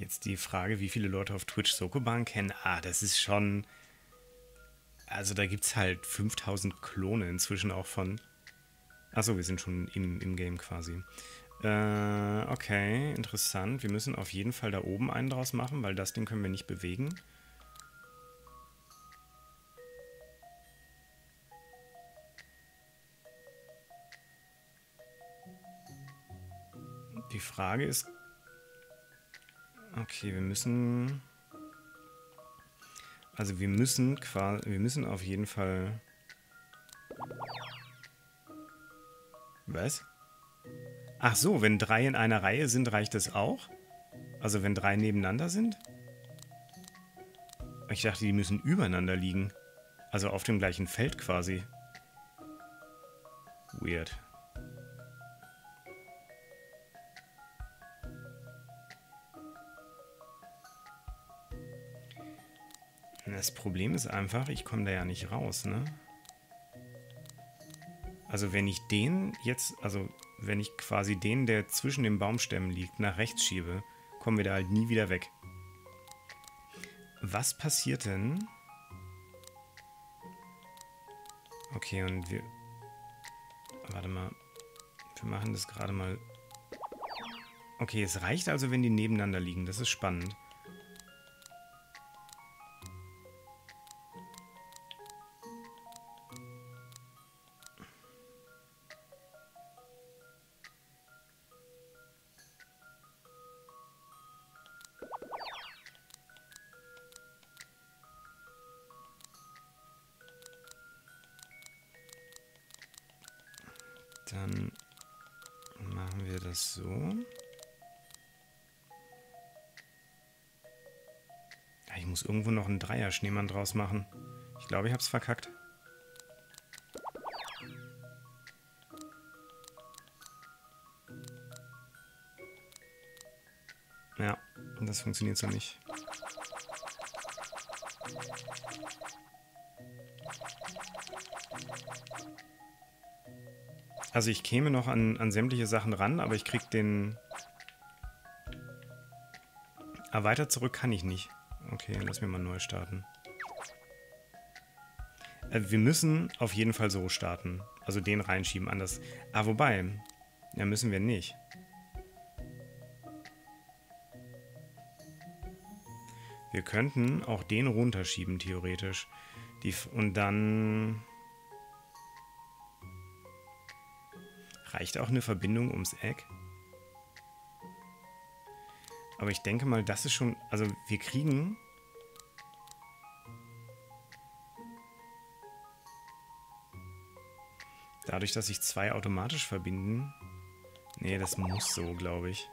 Jetzt die Frage, wie viele Leute auf Twitch Sokoban kennen. Ah, das ist schon. Also da gibt es halt 5000 Klone inzwischen auch von. Achso, wir sind schon im, im Game quasi. Äh, okay, interessant. Wir müssen auf jeden Fall da oben einen draus machen, weil das Ding können wir nicht bewegen. Die Frage ist... Okay, wir müssen... Also wir müssen quasi... Wir müssen auf jeden Fall... Was? Ach so, wenn drei in einer Reihe sind, reicht das auch? Also wenn drei nebeneinander sind? Ich dachte, die müssen übereinander liegen. Also auf dem gleichen Feld quasi. Weird. Das Problem ist einfach, ich komme da ja nicht raus, ne? Also wenn ich den jetzt, also wenn ich quasi den, der zwischen den Baumstämmen liegt, nach rechts schiebe, kommen wir da halt nie wieder weg. Was passiert denn? Okay, und wir... Warte mal. Wir machen das gerade mal... Okay, es reicht also, wenn die nebeneinander liegen. Das ist spannend. Irgendwo noch einen Dreier-Schneemann draus machen. Ich glaube, ich habe es verkackt. Ja, das funktioniert so nicht. Also ich käme noch an, an sämtliche Sachen ran, aber ich krieg den... Ah, weiter zurück kann ich nicht. Okay, lass mir mal neu starten. Äh, wir müssen auf jeden Fall so starten. Also den reinschieben, anders... Ah, wobei... Ja, müssen wir nicht. Wir könnten auch den runterschieben, theoretisch. Die, und dann... Reicht auch eine Verbindung ums Eck? Aber ich denke mal, das ist schon... Also wir kriegen... Dadurch, dass sich zwei automatisch verbinden... Nee, das muss so, glaube ich.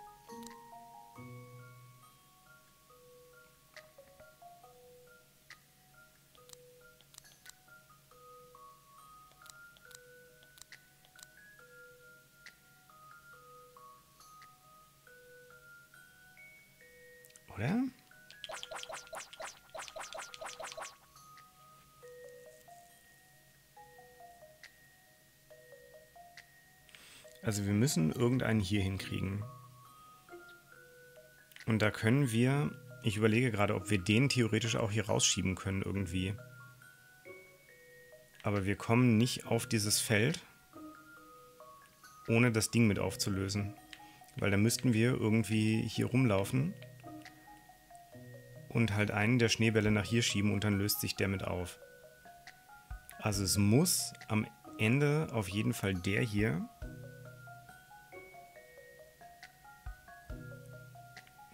Also wir müssen irgendeinen hier hinkriegen. Und da können wir... Ich überlege gerade, ob wir den theoretisch auch hier rausschieben können irgendwie. Aber wir kommen nicht auf dieses Feld, ohne das Ding mit aufzulösen. Weil da müssten wir irgendwie hier rumlaufen und halt einen der Schneebälle nach hier schieben und dann löst sich der mit auf. Also es muss am Ende auf jeden Fall der hier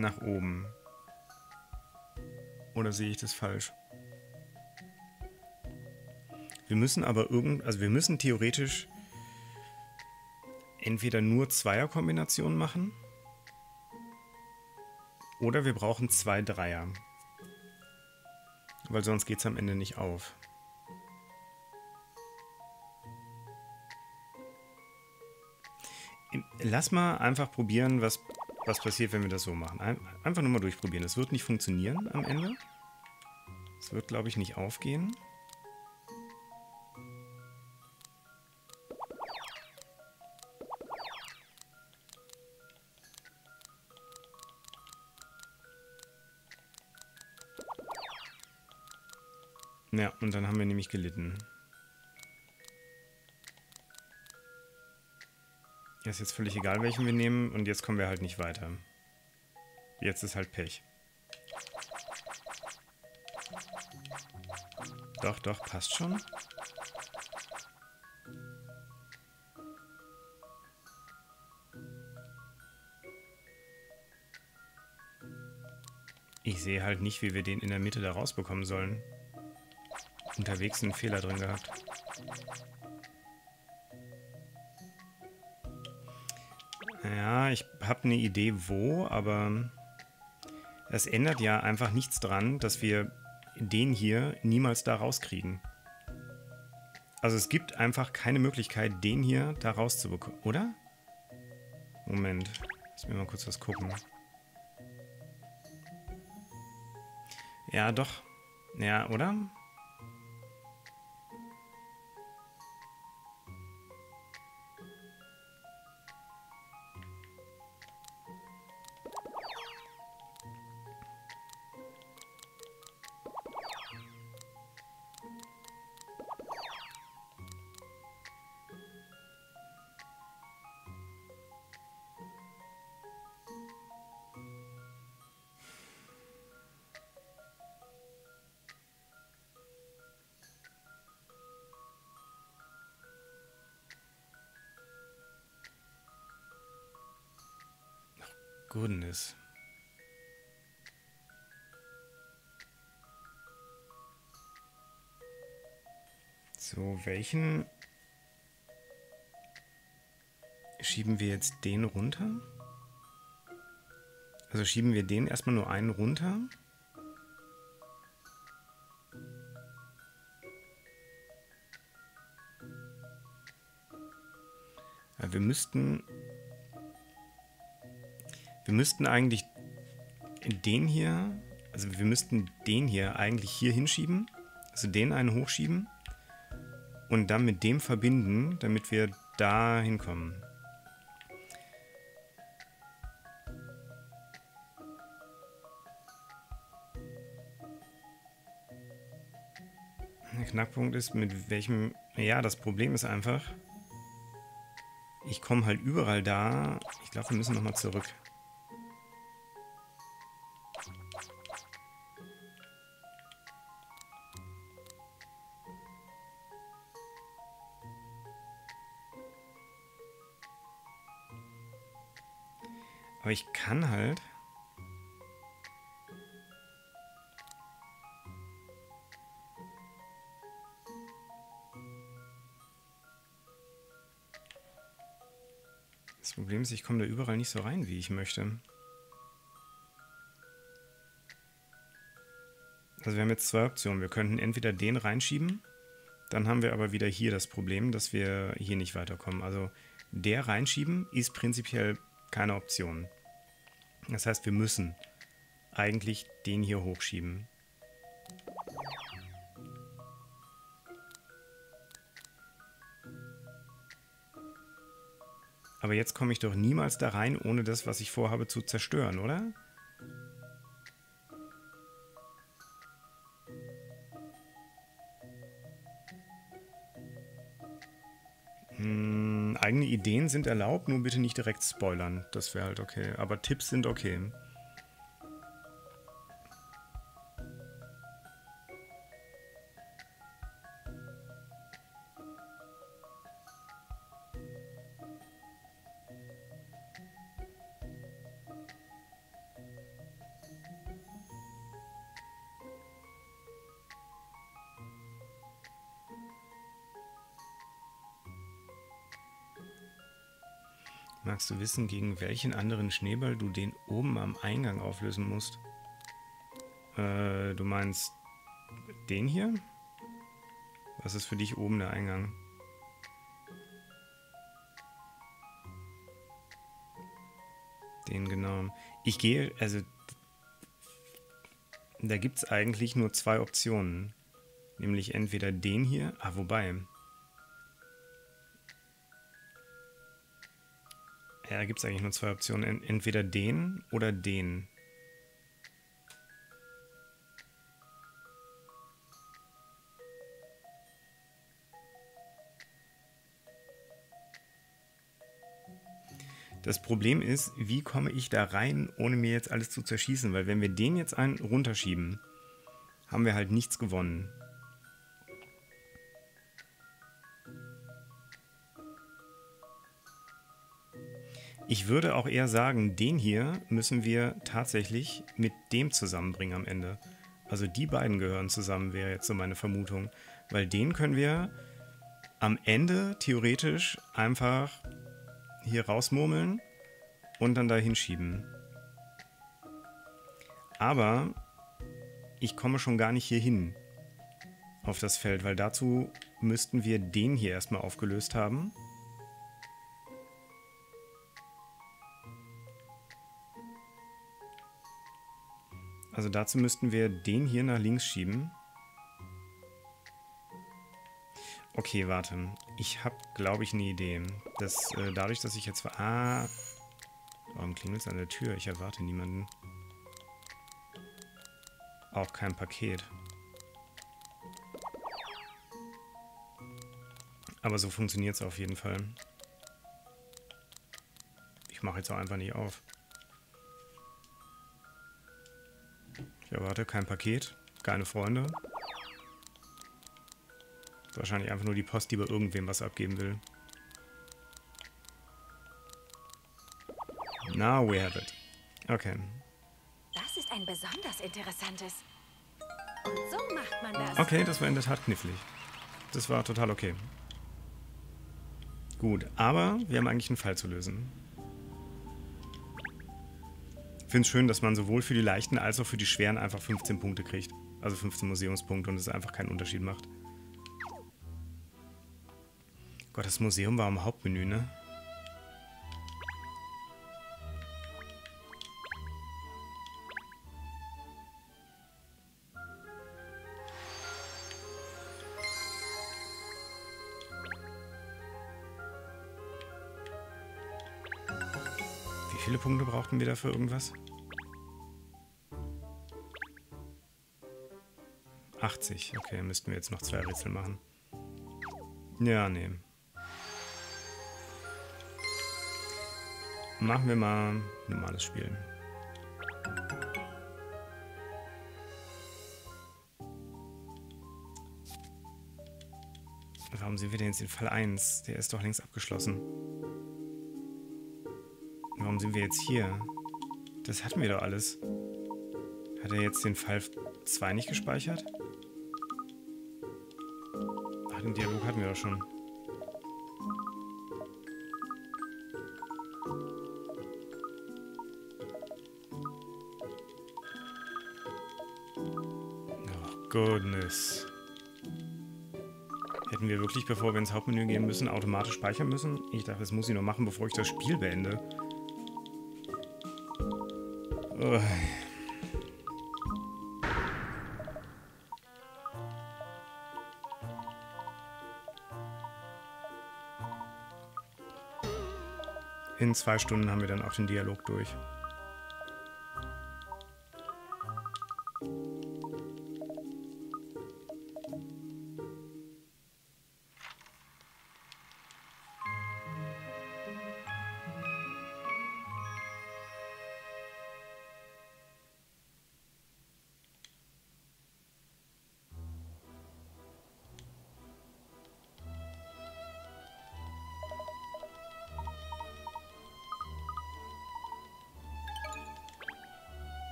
nach oben. Oder sehe ich das falsch? Wir müssen aber irgend, also wir müssen theoretisch entweder nur Zweierkombinationen machen oder wir brauchen zwei Dreier. Weil sonst geht es am Ende nicht auf. Lass mal einfach probieren, was, was passiert, wenn wir das so machen. einfach nur mal durchprobieren. Das wird nicht funktionieren am Ende. Es wird, glaube ich, nicht aufgehen. Ja, und dann haben wir nämlich gelitten. Ist jetzt völlig egal, welchen wir nehmen und jetzt kommen wir halt nicht weiter. Jetzt ist halt Pech. Doch, doch, passt schon. Ich sehe halt nicht, wie wir den in der Mitte da rausbekommen sollen. Unterwegs einen Fehler drin gehabt. Ja, ich habe eine Idee, wo, aber es ändert ja einfach nichts dran, dass wir den hier niemals da rauskriegen. Also es gibt einfach keine Möglichkeit, den hier da rauszubekommen, oder? Moment, lass mir mal kurz was gucken. Ja, doch. Ja, oder? Goodness. So, welchen schieben wir jetzt den runter? Also schieben wir den erstmal nur einen runter. Wir müssten wir müssten eigentlich den hier, also wir müssten den hier eigentlich hier hinschieben, also den einen hochschieben und dann mit dem verbinden, damit wir da hinkommen. Der Knackpunkt ist, mit welchem... Ja, das Problem ist einfach, ich komme halt überall da. Ich glaube, wir müssen nochmal zurück. Aber ich kann halt... Das Problem ist, ich komme da überall nicht so rein, wie ich möchte. Also wir haben jetzt zwei Optionen. Wir könnten entweder den reinschieben, dann haben wir aber wieder hier das Problem, dass wir hier nicht weiterkommen. Also der reinschieben ist prinzipiell keine Option. Das heißt, wir müssen eigentlich den hier hochschieben. Aber jetzt komme ich doch niemals da rein, ohne das, was ich vorhabe, zu zerstören, oder? Ideen sind erlaubt, nur bitte nicht direkt spoilern. Das wäre halt okay. Aber Tipps sind okay. Magst du wissen, gegen welchen anderen Schneeball du den oben am Eingang auflösen musst? Äh, du meinst den hier? Was ist für dich oben der Eingang? Den genau. Ich gehe, also da gibt es eigentlich nur zwei Optionen. Nämlich entweder den hier, ah wobei, Ja, gibt es eigentlich nur zwei Optionen. Entweder den oder den. Das Problem ist, wie komme ich da rein, ohne mir jetzt alles zu zerschießen? Weil wenn wir den jetzt einen runterschieben, haben wir halt nichts gewonnen. Ich würde auch eher sagen, den hier müssen wir tatsächlich mit dem zusammenbringen am Ende. Also die beiden gehören zusammen, wäre jetzt so meine Vermutung. Weil den können wir am Ende theoretisch einfach hier rausmurmeln und dann da hinschieben. Aber ich komme schon gar nicht hier hin auf das Feld, weil dazu müssten wir den hier erstmal aufgelöst haben. Also dazu müssten wir den hier nach links schieben. Okay, warte. Ich habe, glaube ich, eine Idee. Das, äh, dadurch, dass ich jetzt... Ah, warum klingelt es an der Tür? Ich erwarte niemanden. Auch kein Paket. Aber so funktioniert es auf jeden Fall. Ich mache jetzt auch einfach nicht auf. Ich erwarte kein Paket, keine Freunde. Wahrscheinlich einfach nur die Post, die bei irgendwem was abgeben will. Now we have it. Okay. Das ist ein besonders interessantes. Und so macht man das. Okay, das war in der Tat knifflig. Das war total okay. Gut, aber wir haben eigentlich einen Fall zu lösen. Ich finde es schön, dass man sowohl für die leichten als auch für die schweren einfach 15 Punkte kriegt. Also 15 Museumspunkte und es einfach keinen Unterschied macht. Gott, das Museum war im Hauptmenü, ne? Viele Punkte brauchten wir dafür irgendwas? 80. Okay, müssten wir jetzt noch zwei Rätsel machen. Ja, nee. Machen wir mal normales Spiel. Warum sind wir denn jetzt in Fall 1? Der ist doch längst abgeschlossen. Warum sind wir jetzt hier? Das hatten wir doch alles. Hat er jetzt den Fall 2 nicht gespeichert? Ach, den Dialog hatten wir doch schon. Oh, goodness. Hätten wir wirklich, bevor wir ins Hauptmenü gehen müssen, automatisch speichern müssen? Ich dachte, das muss ich noch machen, bevor ich das Spiel beende. In zwei Stunden haben wir dann auch den Dialog durch.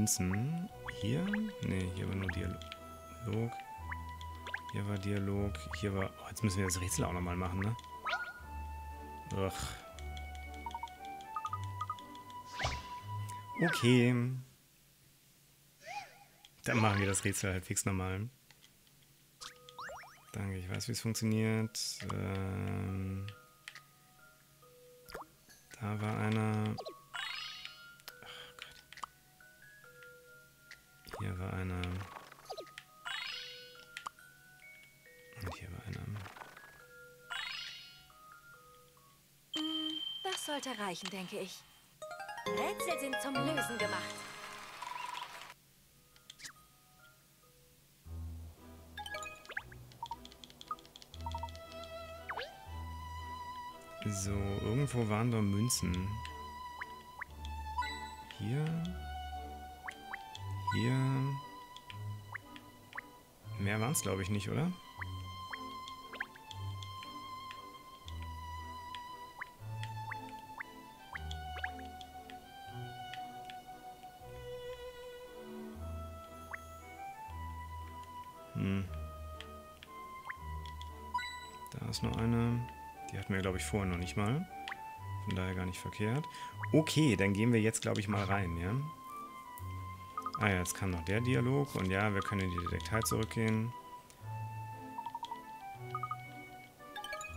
Münzen? Hier? Ne, hier war nur Dialog. Hier war Dialog. Hier war... Oh, jetzt müssen wir das Rätsel auch nochmal machen, ne? Ugh. Okay. Dann machen wir das Rätsel halt fix nochmal. Danke, ich weiß, wie es funktioniert. Ähm... Da war einer. Hier war einer. Und hier war einer. Das sollte reichen, denke ich. Rätsel sind zum Lösen gemacht. So, irgendwo waren da Münzen. Hier. Hier. Mehr waren es, glaube ich, nicht, oder? Hm. Da ist noch eine. Die hatten wir, glaube ich, vorher noch nicht mal. Von daher gar nicht verkehrt. Okay, dann gehen wir jetzt, glaube ich, mal rein, ja? Ah ja, jetzt kam noch der Dialog. Und ja, wir können in die Detektei zurückgehen.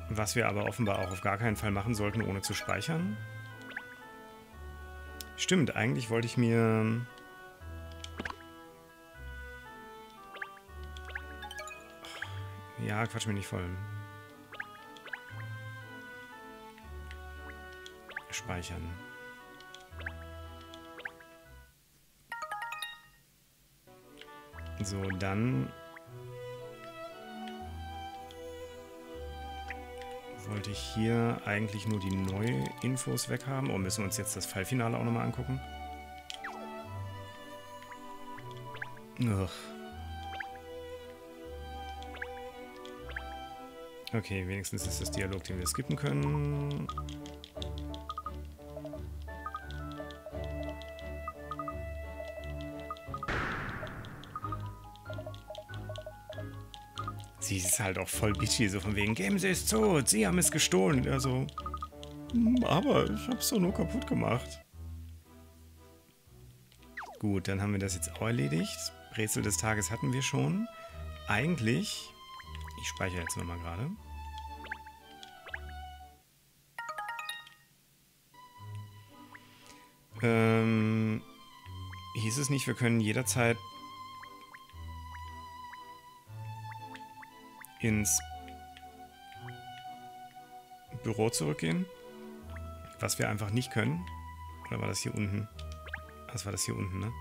Was wir aber offenbar auch auf gar keinen Fall machen sollten, ohne zu speichern. Stimmt, eigentlich wollte ich mir... Ja, quatsch mir nicht voll. Speichern. So, dann wollte ich hier eigentlich nur die neuen Infos weghaben. Oh, müssen wir uns jetzt das Fallfinale auch nochmal angucken? Ugh. Okay, wenigstens ist das Dialog, den wir skippen können. Sie ist halt auch voll bitchy, so von wegen, geben Sie es zu, Sie haben es gestohlen. Also, aber ich hab's doch nur kaputt gemacht. Gut, dann haben wir das jetzt auch erledigt. Rätsel des Tages hatten wir schon. Eigentlich, ich speichere jetzt nochmal gerade. Ähm, hieß es nicht, wir können jederzeit ins Büro zurückgehen. Was wir einfach nicht können. Oder war das hier unten? Was war das hier unten, ne?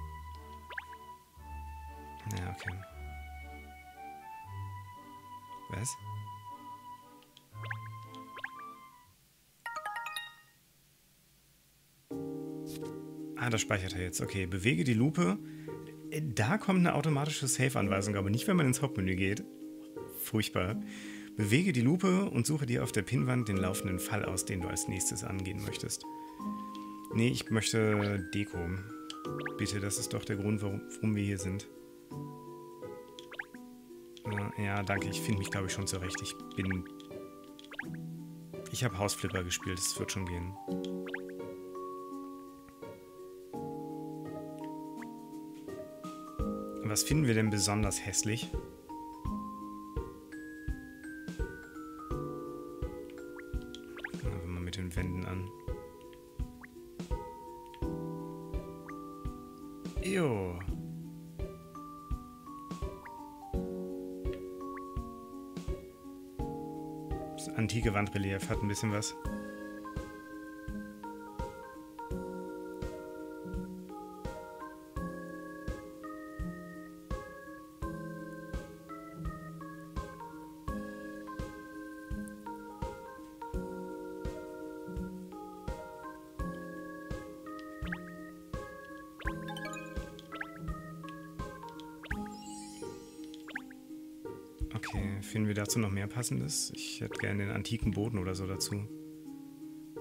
Ja, okay. Was? Ah, das speichert er jetzt. Okay, bewege die Lupe. Da kommt eine automatische Save-Anweisung, aber nicht, wenn man ins Hauptmenü geht furchtbar. Bewege die Lupe und suche dir auf der Pinnwand den laufenden Fall aus, den du als nächstes angehen möchtest. Nee, ich möchte Deko. Bitte, das ist doch der Grund, warum, warum wir hier sind. Ja, danke. Ich finde mich, glaube ich, schon zurecht. Ich bin... Ich habe Hausflipper gespielt. Es wird schon gehen. Was finden wir denn besonders hässlich? Wandrelief hat ein bisschen was. Finden wir dazu noch mehr Passendes? Ich hätte gerne den antiken Boden oder so dazu.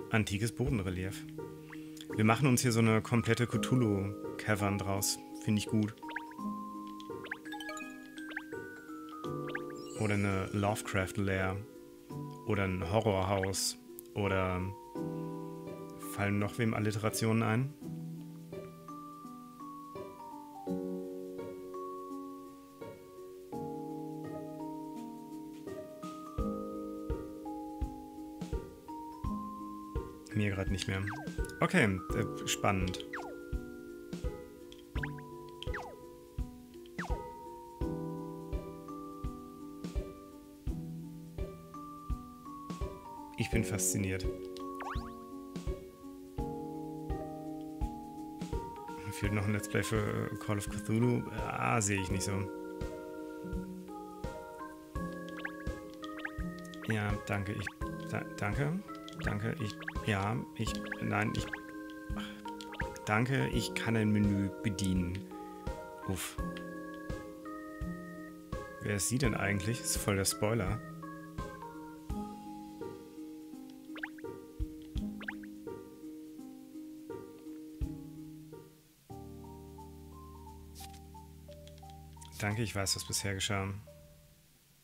Antikes Bodenrelief. Wir machen uns hier so eine komplette Cthulhu-Cavern draus. Finde ich gut. Oder eine Lovecraft-Lair. Oder ein Horrorhaus. Oder fallen noch wem Alliterationen ein? Mehr. Okay, äh, spannend. Ich bin fasziniert. Fehlt noch ein Let's Play für Call of Cthulhu. Ah, sehe ich nicht so. Ja, danke. Ich. Da, danke. Danke. Ich. Ja, ich. Nein, ich. Danke. Ich kann ein Menü bedienen. Uff. Wer ist sie denn eigentlich? Ist voll der Spoiler. Danke, ich weiß, was bisher geschah.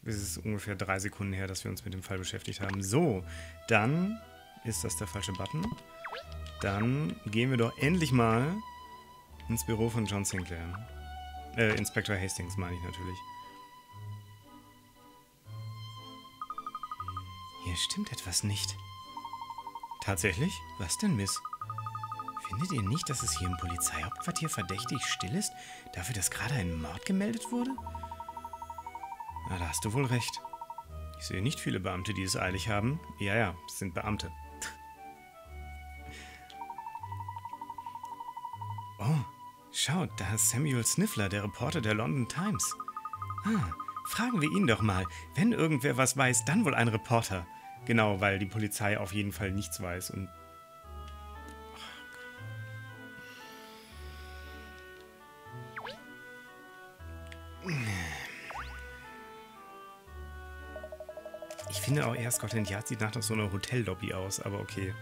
Es ist ungefähr drei Sekunden her, dass wir uns mit dem Fall beschäftigt haben. So, dann ist das der falsche Button. Dann gehen wir doch endlich mal ins Büro von John Sinclair. Äh, Inspector Hastings meine ich natürlich. Hier stimmt etwas nicht. Tatsächlich? Was denn, Miss? Findet ihr nicht, dass es hier im Polizeihauptquartier verdächtig still ist, dafür, dass gerade ein Mord gemeldet wurde? Na, da hast du wohl recht. Ich sehe nicht viele Beamte, die es eilig haben. Ja, ja, es sind Beamte. Oh, schaut, da ist Samuel Sniffler, der Reporter der London Times. Ah, fragen wir ihn doch mal. Wenn irgendwer was weiß, dann wohl ein Reporter. Genau, weil die Polizei auf jeden Fall nichts weiß und finde auch erst Scotland Yard sieht nach so einer Hotellobby aus, aber okay.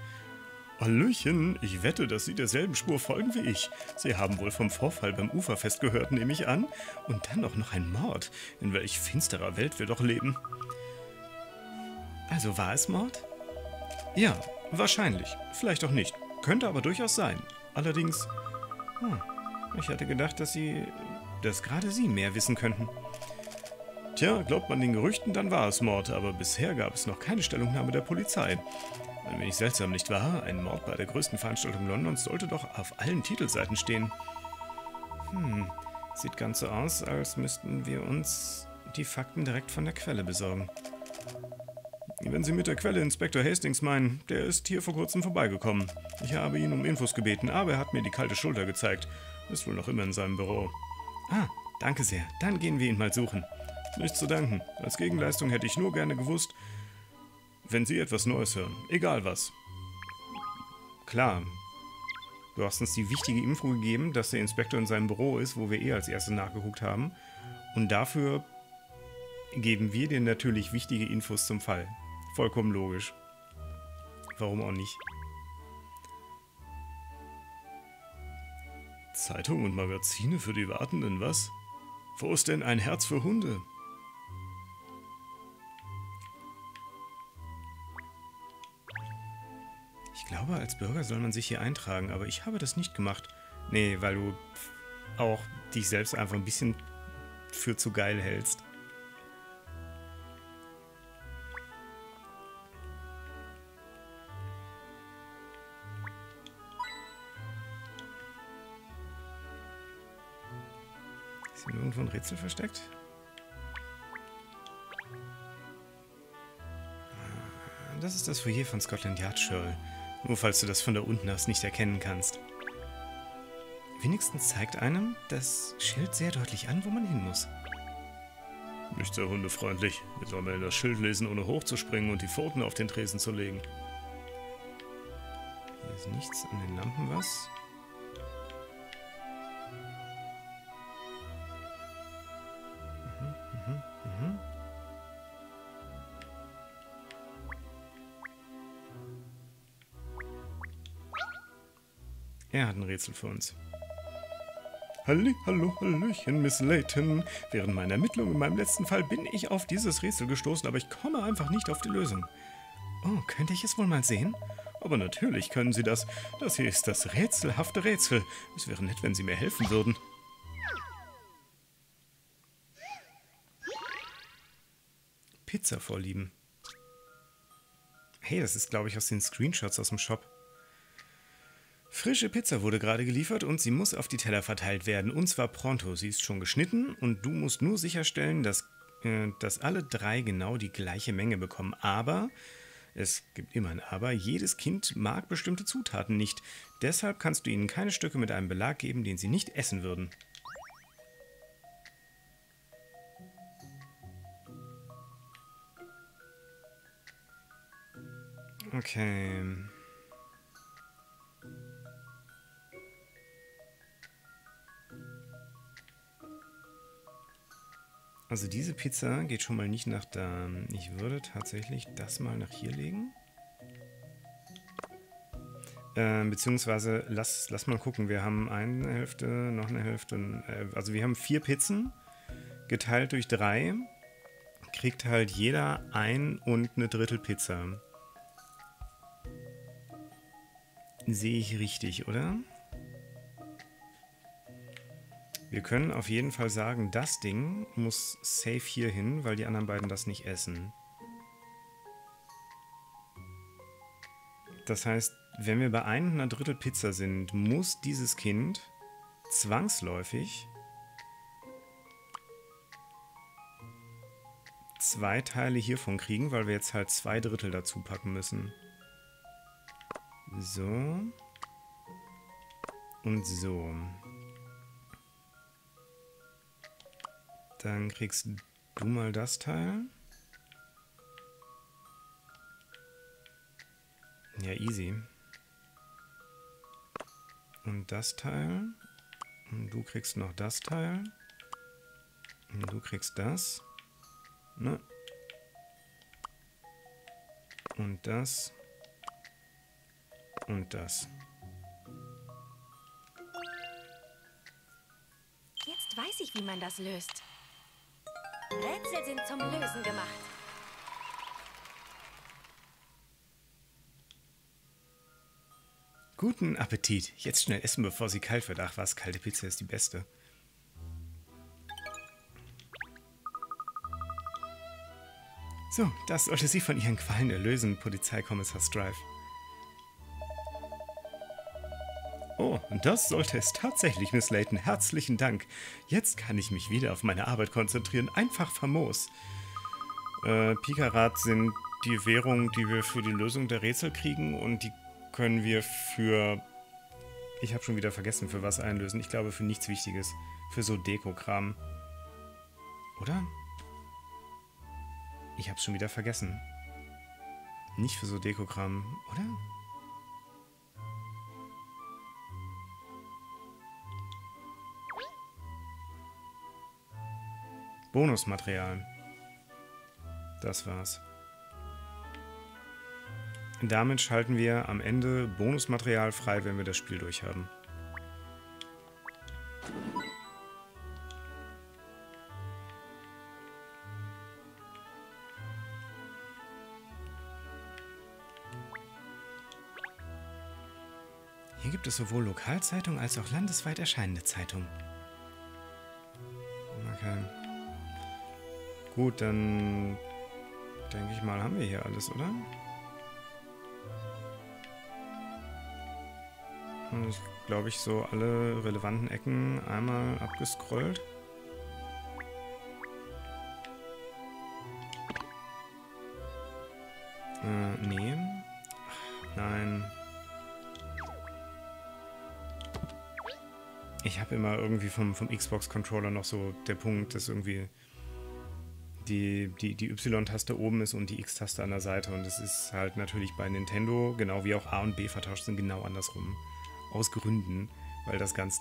Hallöchen, ich wette, dass Sie derselben Spur folgen wie ich. Sie haben wohl vom Vorfall beim Uferfest gehört, nehme ich an. Und dann auch noch ein Mord. In welch finsterer Welt wir doch leben. Also war es Mord? Ja, wahrscheinlich. Vielleicht auch nicht. Könnte aber durchaus sein. Allerdings, hm, ich hatte gedacht, dass Sie, dass gerade Sie mehr wissen könnten. Tja, glaubt man den Gerüchten, dann war es Mord, aber bisher gab es noch keine Stellungnahme der Polizei. Ein wenig seltsam, nicht wahr? Ein Mord bei der größten Veranstaltung Londons sollte doch auf allen Titelseiten stehen. Hm, sieht ganz so aus, als müssten wir uns die Fakten direkt von der Quelle besorgen. Wenn Sie mit der Quelle Inspektor Hastings meinen, der ist hier vor kurzem vorbeigekommen. Ich habe ihn um Infos gebeten, aber er hat mir die kalte Schulter gezeigt. Ist wohl noch immer in seinem Büro. Ah, danke sehr. Dann gehen wir ihn mal suchen. Nichts zu danken. Als Gegenleistung hätte ich nur gerne gewusst, wenn Sie etwas Neues hören. Egal was. Klar. Du hast uns die wichtige Info gegeben, dass der Inspektor in seinem Büro ist, wo wir eh als erstes nachgeguckt haben. Und dafür geben wir dir natürlich wichtige Infos zum Fall. Vollkommen logisch. Warum auch nicht? Zeitung und Magazine für die Wartenden, was? Wo ist denn ein Herz für Hunde? Ich glaube, als Bürger soll man sich hier eintragen, aber ich habe das nicht gemacht. Nee, weil du auch dich selbst einfach ein bisschen für zu geil hältst. Ist hier irgendwo ein Rätsel versteckt? Ah, das ist das Foyer von Scotland Yard, Shirl. Nur falls du das von da unten aus nicht erkennen kannst. Wenigstens zeigt einem das Schild sehr deutlich an, wo man hin muss. Nicht sehr hundefreundlich. Wie soll man denn das Schild lesen, ohne hochzuspringen und die Pfoten auf den Tresen zu legen? Hier ist nichts an den Lampen was. Rätsel für uns. Halli, hallo, hallöchen, Miss Layton. Während meiner Ermittlung in meinem letzten Fall bin ich auf dieses Rätsel gestoßen, aber ich komme einfach nicht auf die Lösung. Oh, könnte ich es wohl mal sehen? Aber natürlich können Sie das. Das hier ist das rätselhafte Rätsel. Es wäre nett, wenn Sie mir helfen würden. Pizza vorlieben. Hey, das ist, glaube ich, aus den Screenshots aus dem Shop. Frische Pizza wurde gerade geliefert und sie muss auf die Teller verteilt werden. Und zwar pronto. Sie ist schon geschnitten und du musst nur sicherstellen, dass, äh, dass alle drei genau die gleiche Menge bekommen. Aber Es gibt immer ein Aber. Jedes Kind mag bestimmte Zutaten nicht. Deshalb kannst du ihnen keine Stücke mit einem Belag geben, den sie nicht essen würden. Okay. Also diese Pizza geht schon mal nicht nach da. Ich würde tatsächlich das mal nach hier legen. Äh, beziehungsweise, lass, lass mal gucken. Wir haben eine Hälfte, noch eine Hälfte. Äh, also wir haben vier Pizzen geteilt durch drei. Kriegt halt jeder ein und eine Drittel Pizza. Sehe ich richtig, oder? Wir können auf jeden Fall sagen, das Ding muss safe hier hin, weil die anderen beiden das nicht essen. Das heißt, wenn wir bei 100 Drittel Pizza sind, muss dieses Kind zwangsläufig zwei Teile hiervon kriegen, weil wir jetzt halt zwei Drittel dazu packen müssen. So. Und so. Dann kriegst du mal das Teil. Ja, easy. Und das Teil. Und du kriegst noch das Teil. Und du kriegst das. Ne? Und das. Und das. Jetzt weiß ich, wie man das löst. Rätsel sind zum Lösen gemacht. Guten Appetit. Jetzt schnell essen, bevor sie kalt wird. Ach was, kalte Pizza ist die beste. So, das sollte sie von ihren Qualen erlösen, Polizeikommissar Strife. Oh, das sollte es tatsächlich, Miss Layton. Herzlichen Dank. Jetzt kann ich mich wieder auf meine Arbeit konzentrieren. Einfach famos. Äh, Pikarat sind die Währung, die wir für die Lösung der Rätsel kriegen und die können wir für... Ich habe schon wieder vergessen, für was einlösen. Ich glaube, für nichts Wichtiges. Für so Deko-Kram. Oder? Ich habe schon wieder vergessen. Nicht für so Dekokram, oder? Bonusmaterial. Das war's. Damit schalten wir am Ende Bonusmaterial frei, wenn wir das Spiel durch haben. Hier gibt es sowohl Lokalzeitung als auch landesweit erscheinende Zeitung. Okay. Gut, dann denke ich mal, haben wir hier alles, oder? Und ich glaube ich so alle relevanten Ecken einmal abgescrollt. Äh, nee. Nein. Ich habe immer irgendwie vom, vom Xbox-Controller noch so der Punkt, dass irgendwie die, die, die Y-Taste oben ist und die X-Taste an der Seite. Und es ist halt natürlich bei Nintendo, genau wie auch A und B vertauscht sind, genau andersrum. Aus Gründen, weil das ganz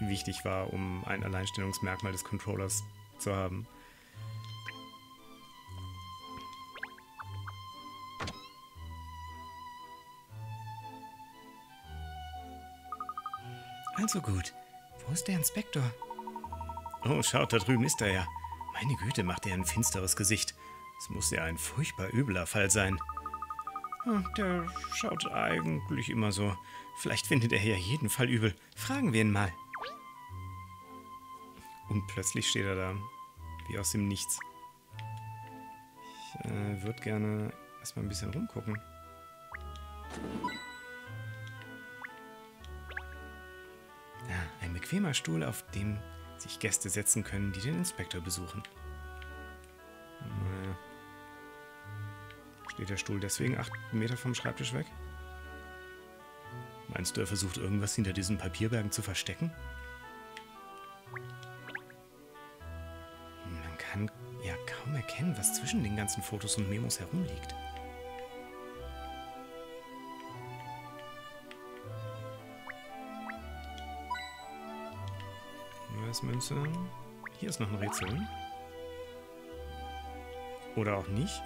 wichtig war, um ein Alleinstellungsmerkmal des Controllers zu haben. Also gut. Wo ist der Inspektor? Oh, schaut, da drüben ist er ja. Meine Güte, macht er ein finsteres Gesicht. Es muss ja ein furchtbar übler Fall sein. Hm, der schaut eigentlich immer so. Vielleicht findet er ja jeden Fall übel. Fragen wir ihn mal. Und plötzlich steht er da. Wie aus dem Nichts. Ich äh, würde gerne erstmal ein bisschen rumgucken. Ja, ein bequemer Stuhl, auf dem sich Gäste setzen können, die den Inspektor besuchen. Steht der Stuhl deswegen acht Meter vom Schreibtisch weg? Meinst du, er versucht irgendwas hinter diesen Papierbergen zu verstecken? Man kann ja kaum erkennen, was zwischen den ganzen Fotos und Memos herumliegt. Münze. Hier ist noch ein Rätsel. Oder auch nicht.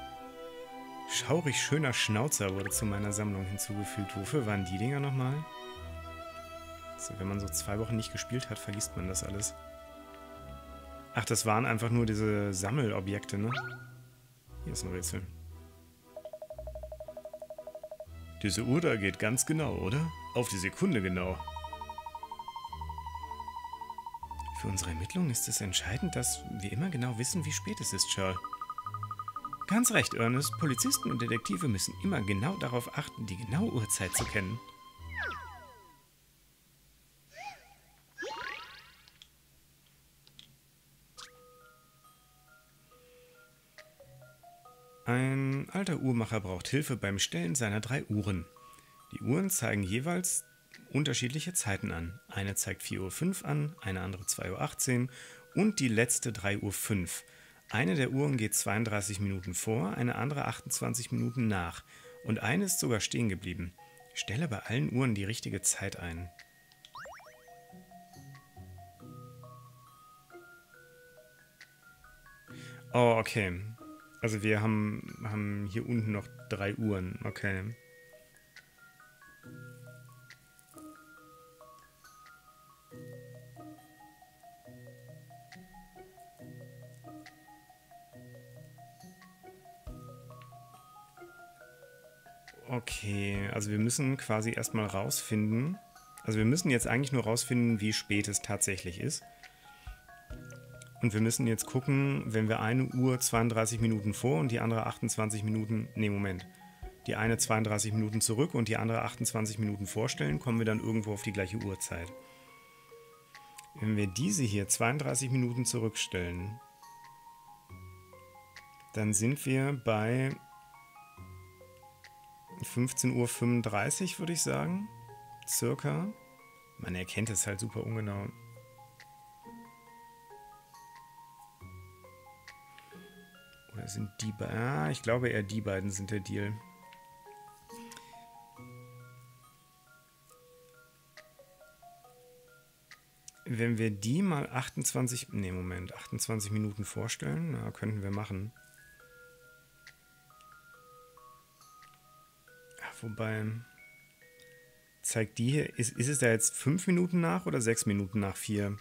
Schaurig schöner Schnauzer wurde zu meiner Sammlung hinzugefügt. Wofür waren die Dinger nochmal? Also, wenn man so zwei Wochen nicht gespielt hat, vergisst man das alles. Ach, das waren einfach nur diese Sammelobjekte, ne? Hier ist ein Rätsel. Diese Uhr da geht ganz genau, oder? Auf die Sekunde genau. Für unsere Ermittlungen ist es entscheidend, dass wir immer genau wissen, wie spät es ist, Charles. Ganz recht, Ernest. Polizisten und Detektive müssen immer genau darauf achten, die genaue Uhrzeit zu kennen. Ein alter Uhrmacher braucht Hilfe beim Stellen seiner drei Uhren. Die Uhren zeigen jeweils unterschiedliche Zeiten an. Eine zeigt 4.05 Uhr an, eine andere 2.18 Uhr und die letzte 3.05 Uhr. Eine der Uhren geht 32 Minuten vor, eine andere 28 Minuten nach und eine ist sogar stehen geblieben. Stelle bei allen Uhren die richtige Zeit ein. Oh, okay. Also wir haben, haben hier unten noch drei Uhren. Okay. Wir müssen quasi erstmal rausfinden. Also wir müssen jetzt eigentlich nur rausfinden, wie spät es tatsächlich ist. Und wir müssen jetzt gucken, wenn wir eine Uhr 32 Minuten vor und die andere 28 Minuten, nee, Moment, die eine 32 Minuten zurück und die andere 28 Minuten vorstellen, kommen wir dann irgendwo auf die gleiche Uhrzeit. Wenn wir diese hier 32 Minuten zurückstellen, dann sind wir bei 15.35 Uhr, würde ich sagen. Circa. Man erkennt es halt super ungenau. Oder sind die beiden? Ah, ich glaube eher die beiden sind der Deal. Wenn wir die mal 28, nee, Moment, 28 Minuten vorstellen, na, könnten wir machen. Wobei, zeigt die hier, ist, ist es da jetzt fünf Minuten nach oder sechs Minuten nach vier?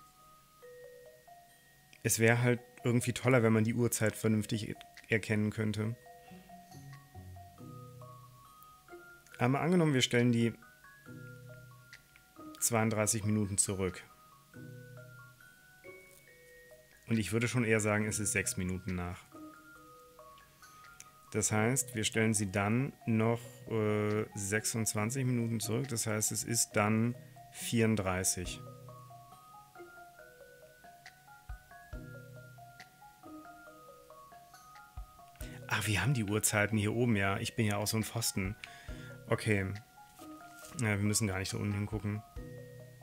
Es wäre halt irgendwie toller, wenn man die Uhrzeit vernünftig erkennen könnte. Aber angenommen, wir stellen die 32 Minuten zurück. Und ich würde schon eher sagen, es ist sechs Minuten nach. Das heißt, wir stellen sie dann noch äh, 26 Minuten zurück. Das heißt, es ist dann 34. Ach, wir haben die Uhrzeiten hier oben, ja. Ich bin ja auch so ein Pfosten. Okay. Ja, wir müssen gar nicht da unten hingucken.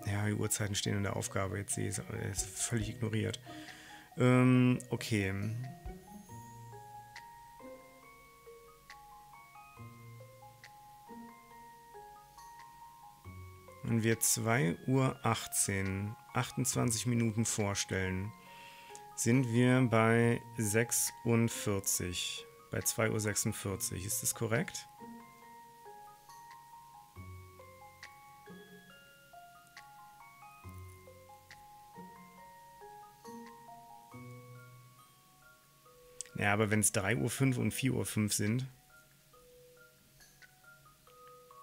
Ja, die Uhrzeiten stehen in der Aufgabe. Jetzt sehe ich es völlig ignoriert. Ähm, okay. Wenn wir 2 Uhr 18, 28 Minuten vorstellen, sind wir bei 46. Bei 2 Uhr 46. Ist das korrekt? Ja, aber wenn es 3 Uhr 5 und 4 Uhr 5 sind,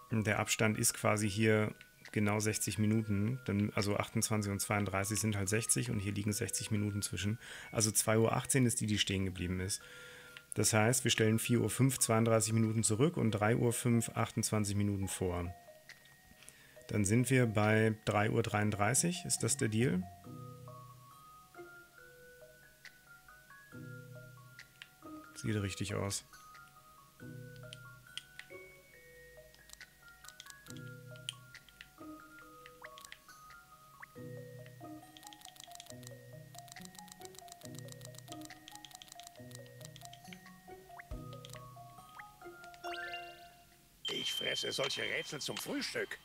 der Abstand ist quasi hier genau 60 Minuten, dann, also 28 und 32 sind halt 60 und hier liegen 60 Minuten zwischen. Also 2.18 Uhr ist die, die stehen geblieben ist. Das heißt, wir stellen 4.05 Uhr 32 Minuten zurück und 3.05 Uhr 28 Minuten vor. Dann sind wir bei 3.33 Uhr. Ist das der Deal? Sieht richtig aus. Esse solche Rätsel zum Frühstück.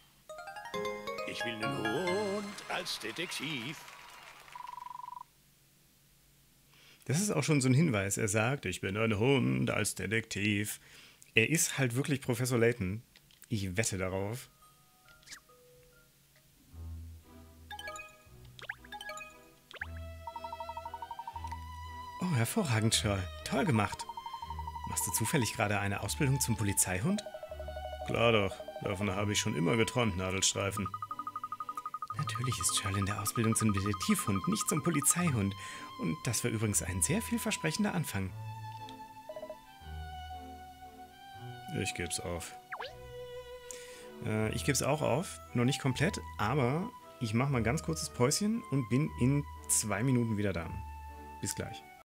Ich will einen Hund als Detektiv. Das ist auch schon so ein Hinweis. Er sagt, ich bin ein Hund als Detektiv. Er ist halt wirklich Professor Layton. Ich wette darauf. Oh, hervorragend, Shirl. Toll gemacht. Machst du zufällig gerade eine Ausbildung zum Polizeihund? Klar doch. Davon habe ich schon immer geträumt, Nadelstreifen. Natürlich ist Shirl in der Ausbildung zum Detektivhund, nicht zum Polizeihund. Und das war übrigens ein sehr vielversprechender Anfang. Ich geb's auf. Äh, ich geb's auch auf, noch nicht komplett, aber ich mache mal ein ganz kurzes Päuschen und bin in zwei Minuten wieder da. Bis gleich.